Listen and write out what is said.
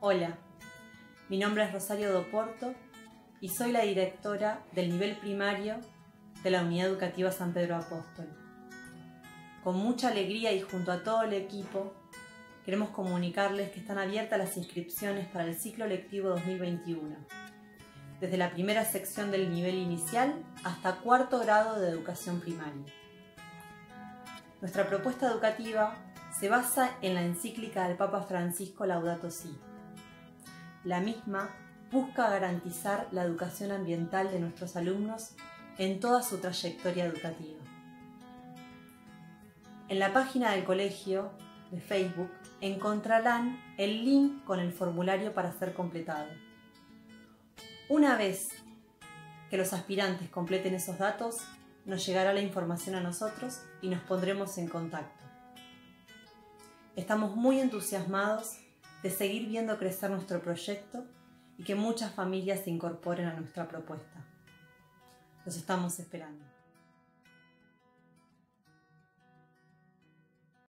Hola, mi nombre es Rosario Doporto y soy la directora del nivel primario de la Unidad Educativa San Pedro Apóstol. Con mucha alegría y junto a todo el equipo, queremos comunicarles que están abiertas las inscripciones para el ciclo lectivo 2021, desde la primera sección del nivel inicial hasta cuarto grado de educación primaria. Nuestra propuesta educativa se basa en la encíclica del Papa Francisco Laudato Si. La misma busca garantizar la educación ambiental de nuestros alumnos en toda su trayectoria educativa. En la página del colegio de Facebook encontrarán el link con el formulario para ser completado. Una vez que los aspirantes completen esos datos, nos llegará la información a nosotros y nos pondremos en contacto. Estamos muy entusiasmados de seguir viendo crecer nuestro proyecto y que muchas familias se incorporen a nuestra propuesta. Los estamos esperando.